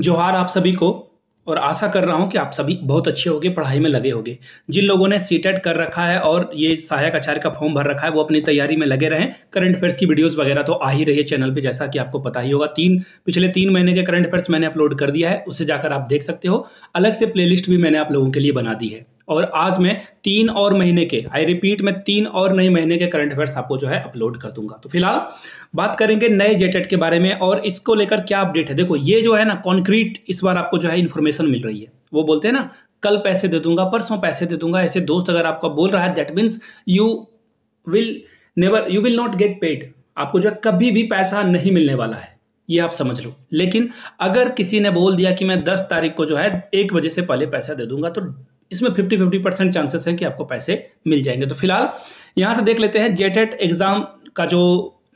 जोहार आप सभी को और आशा कर रहा हूँ कि आप सभी बहुत अच्छे होगे, पढ़ाई में लगे होगे। जिन लोगों ने सी कर रखा है और ये सहायक आचार्य का फॉर्म भर रखा है, वो अपनी तैयारी में लगे रहें। करंट अफेयर्स की वीडियोस वगैरह तो आ ही रही है चैनल पे, जैसा कि आपको पता ही होगा। तीन, पिछले तीन महीने के करंट अफेयर्स मैंने अपलोड कर दिया है, उसे जाकर आप देख सकते हो। अलग से प्ले भी मैंने आप लोगों के लिए बना दी है। और आज मैं तीन और महीने के आई रिपीट मैं तीन और नए महीने के करंट अफेयर्स आपको जो है अपलोड कर दूँगा। तो फ़िलहाल बात करेंगे नए जेटेट के बारे में और इसको लेकर क्या अपडेट है। देखो, ये जो है ना कॉन्क्रीट इस बार आपको जो है इन्फॉर्मेशन मिल रही है। वो बोलते हैं ना, कल पैसे दे दूँगा, परसों पैसे दे दूँगा। ऐसे दोस्त अगर आपका बोल रहा है that means you will never you will not get paid आपको जो कभी भी पैसा नहीं मिलने वाला है। ये आप समझ लो। लेकिन अगर किसी ने बोल दिया कि मैं दस तारीख को जो है एक बजे से पहले पैसा दे दूँगा तो इसमें फिफ्टी फिफ्टी परसेंट चांसेस हैं कि आपको पैसे मिल जाएँगे। तो फ़िलहाल यहाँ से देख लेते हैं जेटेट एग्ज़ाम का जो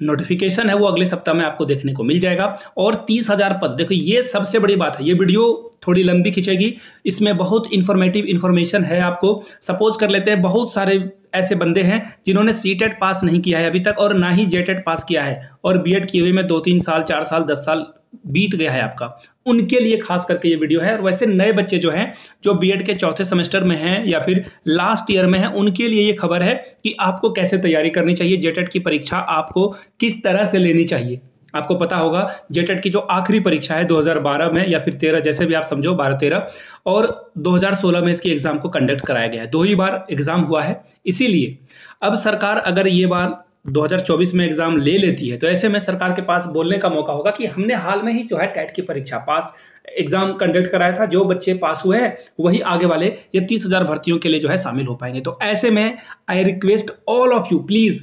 नोटिफिकेशन है, वो अगले सप्ताह में आपको देखने को मिल जाएगा। और तीस हज़ार पद, देखो ये सबसे बड़ी बात है, ये वीडियो थोड़ी लंबी खींचेगी, इसमें बहुत इंफॉर्मेटिव इन्फॉर्मेशन है आपको। सपोज़ कर लेते हैं, बहुत सारे ऐसे बंदे हैं जिन्होंने सी टेट पास नहीं किया है अभी तक और ना ही जे टेट पास किया है। और बी एड किए हुए में दो तीन साल, चार साल, दस साल बीत गया है आपका। उनके लिए खास करके ये वीडियो है। और वैसे नए बच्चे जो हैं, जो बीएड के चौथे सेमेस्टर में हैं या फिर लास्ट ईयर में हैं, उनके लिए ये खबर है कि आपको कैसे तैयारी करनी चाहिए? जेटेट की परीक्षा आपको किस तरह से लेनी चाहिए? आपको पता होगा, जेटेट की जो आखिरी परीक्षा है 2012 में, या फिर 13 जैसे भी आप समझो 12 13 और 2016 में इसकी एग्ज़ाम को कंडक्ट कराया गया है। दो ही बार एग्ज़ाम हुआ है, इसीलिए अब सरकार अगर ये बार 2024 में एग्ज़ाम ले लेती है तो ऐसे में सरकार के पास बोलने का मौका होगा कि हमने हाल में ही जो है टेट की परीक्षा, पास एग्ज़ाम कंडक्ट कराया था, जो बच्चे पास हुए हैं, वही आगे वाले ये तीस हज़ार भर्तियों के लिए जो है शामिल हो पाएँगे। तो ऐसे में I request all of you please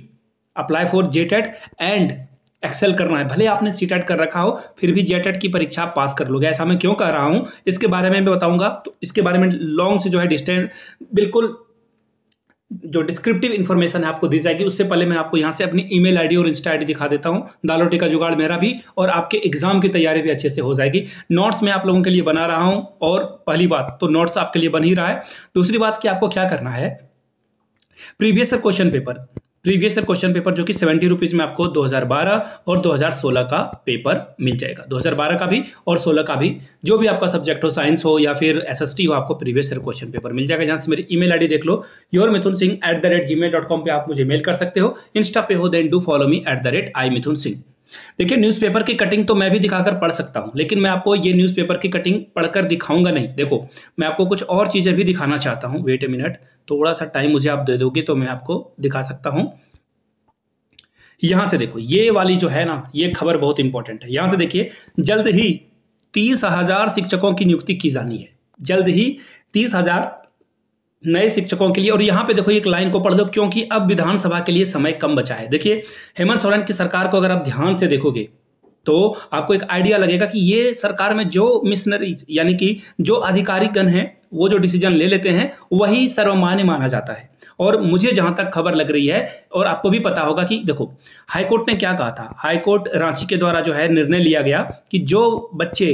apply for J TET and excel करना है। भले आपने सी कर रखा हो, फिर भी जेटेट की परीक्षा पास कर लोगे। ऐसा मैं क्यों कह रहा हूँ? इसके बारे में मैं बताऊँगा। तो इसके बारे में लॉन्ग से जो है डिस्टेंस बिल्कुल जो डिस्क्रिप्टिव इन्फॉर्मेशन है आपको दी जाएगी। उससे पहले मैं आपको यहाँ से अपनी ईमेल आईडी और इंस्टा आईडी दिखा देता हूँ। दालोटी का जुगाड़ मेरा भी और आपके एग्ज़ाम की तैयारी भी अच्छे से हो जाएगी। नोट्स मैं आप लोगों के लिए बना रहा हूँ और पहली बात तो नोट्स आपके लिए बन ही रहा है। दूसरी बात कि आपको क्या करना है? Previous question paper previous year question paper जो कि सेवेंटी रुपीज़ में आपको 2012 और 2016 का पेपर मिल जाएगा। 2012 का भी और 16 का भी, जो भी आपका सब्जेक्ट हो, साइंस हो या फिर एसएसटी हो, आपको प्रीवियस ईयर क्वेश्चन पेपर मिल जाएगा। जहाँ से मेरी ईमेल आईडी देख लो your Mithun Singh at the rate Gmail dot com पर आप मुझे मेल कर सकते हो। इंस्टा पे हो then do follow me at the rate I Mithun Singh देखिए न्यूज़पेपर की कटिंग तो मैं भी दिखाकर पढ़ सकता हूँ, लेकिन मैं आपको ये न्यूज़पेपर की कटिंग पढ़कर दिखाऊँगा नहीं। देखो, मैं आपको कुछ और चीज़ें भी दिखाना चाहता हूँ। वेट ए मिनट थोड़ा सा टाइम मुझे आप दे दोगे तो मैं आपको दिखा सकता हूँ। यहाँ से देखो, ये वाली जो है ना, ये खबर बहुत इंपॉर्टेंट है। यहाँ से देखिए, जल्द ही तीस हज़ार शिक्षकों की नियुक्ति की जानी है। जल्द ही तीस हज़ार नए शिक्षकों के लिए। और यहाँ पे देखो, एक लाइन को पढ़ दो क्योंकि अब विधानसभा के लिए समय कम बचा है। देखिए, हेमंत सोरेन की सरकार को अगर आप ध्यान से देखोगे तो आपको एक आइडिया लगेगा कि ये सरकार में जो मिशनरी यानी कि जो अधिकारीगण हैं, वो जो डिसीज़न ले लेते हैं, वही सर्वमान्य माना जाता है। और मुझे जहाँ तक खबर लग रही है, और आपको भी पता होगा कि देखो, हाईकोर्ट ने क्या कहा था? हाईकोर्ट रांची के द्वारा जो है निर्णय लिया गया कि जो बच्चे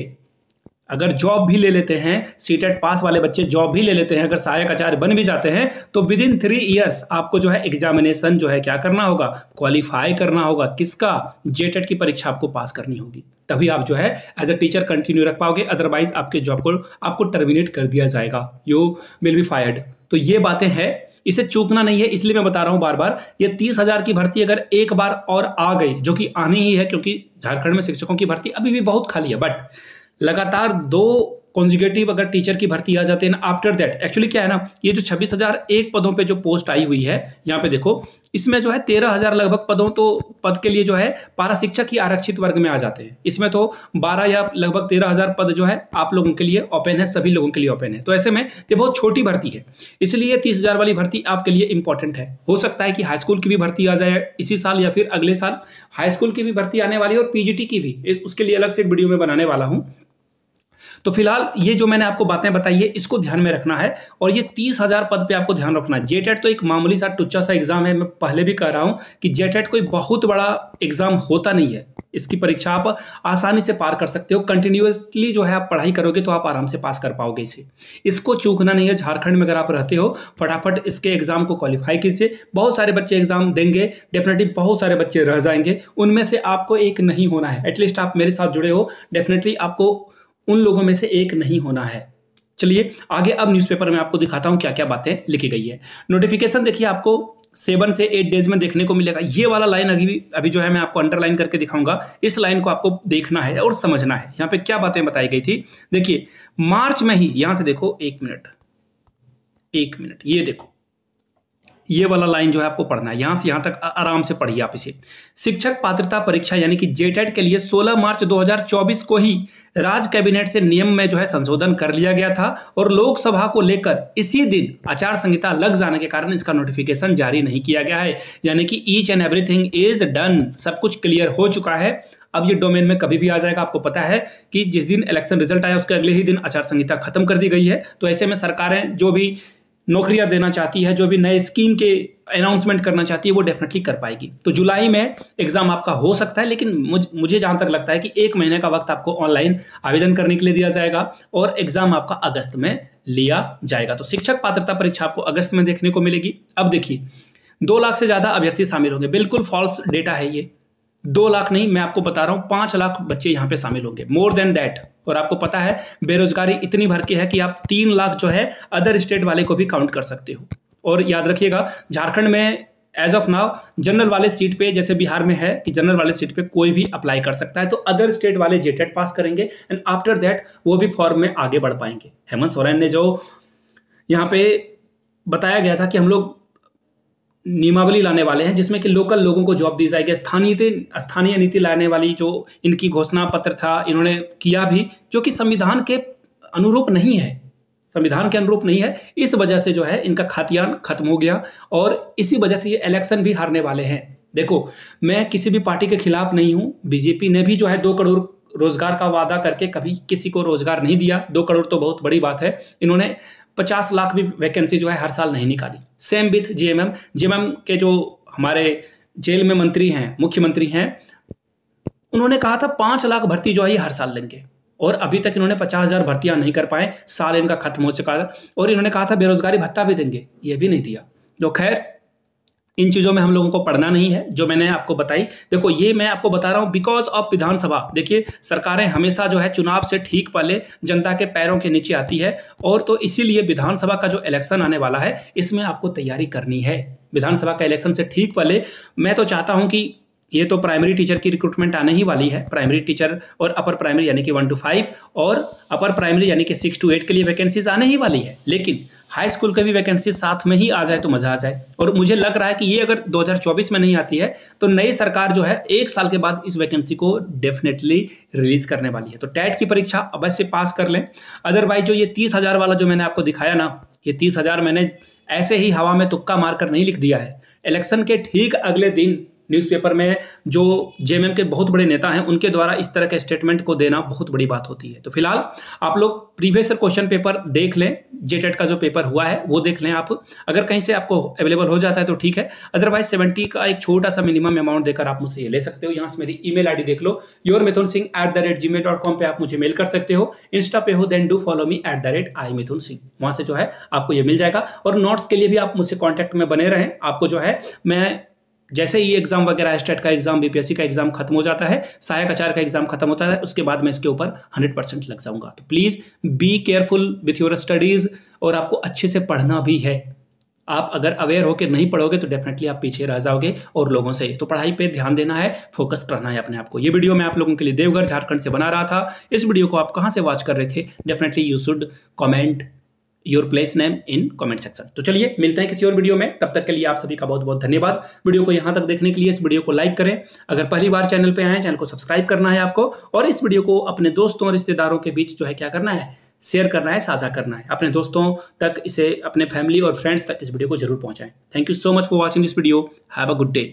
अगर जॉब भी ले लेते हैं सीटेट पास वाले बच्चे जॉब भी ले लेते हैं, अगर सहायक आचार्य बन भी जाते हैं तो विद इन थ्री ईयर्स आपको जो है एग्जामिनेशन जो है क्या करना होगा? क्वालिफाई करना होगा। किसका? जेटेट की परीक्षा आपको पास करनी होगी। तभी आप जो है एज अ टीचर कंटिन्यू रख पाओगे अदरवाइज़ आपके जॉब को, आपको टर्मिनेट कर दिया जाएगा। यू विल बी फायर्ड तो ये बातें हैं। इसे चूकना नहीं है, इसलिए मैं बता रहा हूँ बार बार ये तीस हज़ार की भर्ती अगर एक बार और आ गई, जो कि आनी ही है, क्योंकि झारखंड में शिक्षकों की भर्ती अभी भी बहुत खाली है बट लगातार दो कॉन्जिगेटिव अगर टीचर की भर्ती आ जाती है ना आफ्टर दैट एक्चुअली क्या है ना, ये जो छब्बीस हज़ार एक पदों पे जो पोस्ट आई हुई है, यहाँ पे देखो, इसमें जो है तेरह हज़ार लगभग पदों तो पद के लिए जो है पारा शिक्षक ही आरक्षित वर्ग में आ जाते हैं। इसमें तो बारह या लगभग तेरह हज़ार पद जो है आप लोगों के लिए ओपन है, सभी लोगों के लिए ओपन है। तो ऐसे में ये बहुत छोटी भर्ती है। इसलिए तीस हज़ार वाली भर्ती आपके लिए इंपॉर्टेंट है। हो सकता है कि हाई स्कूल की भी भर्ती आ जाए इसी साल या फिर अगले साल। हाई स्कूल की भी भर्ती आने वाली है और पीजीटी की भी। उसके लिए अलग से एक वीडियो में बनाने वाला हूँ। तो फ़िलहाल ये जो मैंने आपको बातें बताई है, इसको ध्यान में रखना है और ये तीस हज़ार पद पे आपको ध्यान रखना है। जेटेट तो एक मामूली सा टुच्चा सा एग्ज़ाम है, मैं पहले भी कह रहा हूँ कि जेटेट कोई बहुत बड़ा एग्ज़ाम होता नहीं है। इसकी परीक्षा आप आसानी से पार कर सकते हो। कंटिन्यूसली जो है आप पढ़ाई करोगे तो आप आराम से पास कर पाओगे इसे। इसको चूकना नहीं है। झारखंड में अगर आप रहते हो, फटाफट इसके एग्ज़ाम को क्वालिफाई कीजिए। बहुत सारे बच्चे एग्ज़ाम देंगे, डेफिनेटली बहुत सारे बच्चे रह जाएँगे। उनमें से आपको एक नहीं होना है। एटलीस्ट आप मेरे साथ जुड़े हो। डेफिनेटली आपको उन लोगों में से एक नहीं होना है। चलिए, आगे अब न्यूज़पेपर में आपको दिखाता हूँ क्या क्या बातें लिखी गई है। नोटिफिकेशन देखिए आपको सेवन से एट डेज़ में देखने को मिलेगा। ये वाला लाइन अभी अभी जो है मैं आपको अंडरलाइन करके दिखाऊँगा। इस लाइन को आपको देखना है और समझना है। यहाँ पे क्या बातें बताई गई थी? देखिए, मार्च में ही, यहाँ से देखो, एक मिनट एक मिनट, ये देखो। ये वाला लाइन जो है आपको पढ़ना है। यहाँ से यहाँ तक आराम से पढ़िए आप इसे। शिक्षक पात्रता परीक्षा यानी कि जेटेट के लिए 16 मार्च 2024 को ही राज्य कैबिनेट से नियम में जो है संशोधन कर लिया गया था और लोकसभा को लेकर इसी दिन आचार संहिता लग जाने के कारण इसका नोटिफिकेशन जारी नहीं किया गया है। यानी कि each and everything is done सब कुछ क्लियर हो चुका है। अब ये डोमेन में कभी भी आ जाएगा, आपको पता है कि जिस दिन इलेक्शन रिज़ल्ट आया, उसके अगले ही दिन आचार संहिता खत्म कर दी गई है। तो ऐसे में सरकारें, जो भी नौकरियाँ देना चाहती है जो भी नए स्कीम के अनाउंसमेंट करना चाहती है वो डेफिनेटली कर पाएगी। तो जुलाई में एग्ज़ाम आपका हो सकता है लेकिन मुझ, मुझे जहाँ तक लगता है कि एक महीने का वक्त आपको ऑनलाइन आवेदन करने के लिए दिया जाएगा और एग्ज़ाम आपका अगस्त में लिया जाएगा। तो शिक्षक पात्रता परीक्षा आपको अगस्त में देखने को मिलेगी। अब देखिए दो लाख से ज़्यादा अभ्यर्थी शामिल होंगे। बिल्कुल फॉल्स डेटा है ये। दो लाख नहीं, मैं आपको बता रहा हूँ, पाँच लाख बच्चे यहाँ पे शामिल होंगे। मोर देन दैट और आपको पता है, बेरोजगारी इतनी भर की है कि आप तीन लाख जो है अदर स्टेट वाले को भी काउंट कर सकते हो। और याद रखिएगा, झारखंड में एज ऑफ़ नाउ जनरल वाले सीट पे, जैसे बिहार में है कि जनरल वाले सीट पे कोई भी अप्लाई कर सकता है तो अदर स्टेट वाले जेटेट पास करेंगे एंड आफ्टर दैट वो भी फॉर्म में आगे बढ़ पाएँगे। हेमंत सोरेन ने जो यहाँ पे बताया गया था कि हम लोग नियमावली लाने वाले हैं, जिसमें कि लोकल लोगों को जॉब दी जाएगी। स्थानीय स्थानीय नीति लाने वाली जो इनकी घोषणा पत्र था, इन्होंने किया भी, जो कि संविधान के अनुरूप नहीं है। संविधान के अनुरूप नहीं है। इस वजह से जो है, इनका खातियान खत्म हो गया और इसी वजह से ये इलेक्शन भी हारने वाले हैं। देखो, मैं किसी भी पार्टी के खिलाफ नहीं हूँ। बीजेपी ने भी जो है दो करोड़ रोज़गार का वादा करके कभी किसी को रोज़गार नहीं दिया। दो करोड़ तो बहुत बड़ी बात है। इन्होंने पचास लाख भी वैकेंसी जो है हर साल नहीं निकाली। सेम विथ जीएमएम जीएमएम के जो हमारे जेल में मंत्री हैं, मुख्यमंत्री हैं, उन्होंने कहा था पाँच लाख भर्ती जो है हर साल लेंगे। और अभी तक इन्होंने पचास हज़ार भर्तियाँ नहीं कर पाए। साल इनका खत्म हो चुका है। और इन्होंने कहा था बेरोजगारी भत्ता भी देंगे। ये भी नहीं दिया। जो खैर इन चीज़ों में हम लोगों को पढ़ना नहीं है, जो मैंने आपको बताई। देखो, ये मैं आपको बता रहा हूँ बिकॉज़ ऑफ़ विधानसभा, देखिए, सरकारें हमेशा जो है चुनाव से ठीक पहले जनता के पैरों के नीचे आती है, और तो इसीलिए विधानसभा का जो इलेक्शन आने वाला है, इसमें आपको तैयारी करनी है। विधानसभा का इलेक्शन से ठीक पहले, मैं तो चाहता हूँ कि ये तो प्राइमरी टीचर की रिक्रूटमेंट आने ही वाली है प्राइमरी टीचर और अपर प्राइमरी यानी कि वन टू फाइव और अपर प्राइमरी यानी कि सिक्स टू एट के लिए वैकेंसीज आने ही वाली है। लेकिन हाई स्कूल का भी वैकेंसी साथ में ही आ जाए तो मज़ा आ जाए। और मुझे लग रहा है कि ये अगर 2024 में नहीं आती है तो नई सरकार जो है, एक साल के बाद इस वैकेंसी को डेफिनेटली रिलीज़ करने वाली है। तो टैट की परीक्षा अवश्य पास कर लें। अदरवाइज़ जो ये तीस हज़ार वाला जो मैंने आपको दिखाया ना, ये तीस हज़ार मैंने ऐसे ही हवा में तुक्का मारकर नहीं लिख दिया है। इलेक्शन के ठीक अगले दिन न्यूज़पेपर में जो जेएमएम के बहुत बड़े नेता हैं, उनके द्वारा इस तरह के स्टेटमेंट को देना बहुत बड़ी बात होती है। तो फ़िलहाल आप लोग प्रीवियस क्वेश्चन पेपर देख लें जेटेट का जो पेपर हुआ है, वो देख लें आप। अगर कहीं से आपको अवेलेबल हो जाता है तो ठीक है। अदरवाइज़ सेवेंटी का एक छोटा सा मिनिमम अमाउंट देकर आप मुझसे ये ले सकते हो। यहाँ से मेरी ईमेल आईडी देख लो। Your Mithun Singh at the rate Gmail dot com पर आप मुझे मेल कर सकते हो। इंस्टा पे हो then do follow me at the rate I Mithun Singh वहाँ से जो है, आपको ये मिल जाएगा। और नोट्स के लिए भी आप मुझसे कॉन्टैक्ट में बने रहें। आपको जो है, मैं जैसे ही एग्ज़ाम वगैरह स्टेट का एग्ज़ाम बीपीएससी का एग्ज़ाम खत्म हो जाता है, सहायक आचार का एग्ज़ाम खत्म होता है, उसके बाद मैं इसके ऊपर हंड्रेड परसेंट लग जाऊँगा। तो please be careful with your studies और आपको अच्छे से पढ़ना भी है। आप अगर अवेयर होकर नहीं पढ़ोगे तो डेफिनेटली आप पीछे रह जाओगे और लोगों से। तो पढ़ाई पे ध्यान देना है फोकस करना है अपने आप को। ये वीडियो मैं आप लोगों के लिए देवघर, झारखंड से बना रहा था। इस वीडियो को आप कहाँ से वॉच कर रहे थे? Definitely you should comment your place name in comment section तो चलिए, मिलते हैं किसी और वीडियो में। तब तक के लिए आप सभी का बहुत बहुत धन्यवाद। वीडियो को यहाँ तक देखने के लिए इस वीडियो को लाइक करें। अगर पहली बार चैनल पर आए चैनल को सब्सक्राइब करना है आपको और इस वीडियो को अपने दोस्तों और रिश्तेदारों के बीच जो है क्या करना है शेयर करना है, साझा करना है। अपने दोस्तों तक इसे, अपने फैमिली और फ्रेंड्स तक इस वीडियो को ज़रूर पहुंचाएँ। Thank you so much for watching this video have a good day